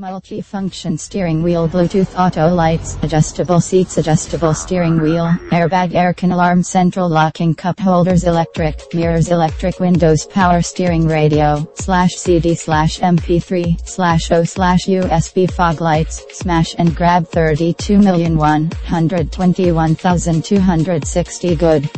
Multi-function steering wheel Bluetooth auto lights, adjustable seats adjustable steering wheel, airbag air con alarm central locking cup holders electric, mirrors electric windows power steering radio, slash CD slash MP3, slash O slash USB fog lights, smash and grab thirty-two million one hundred twenty-one thousand two hundred sixty, good.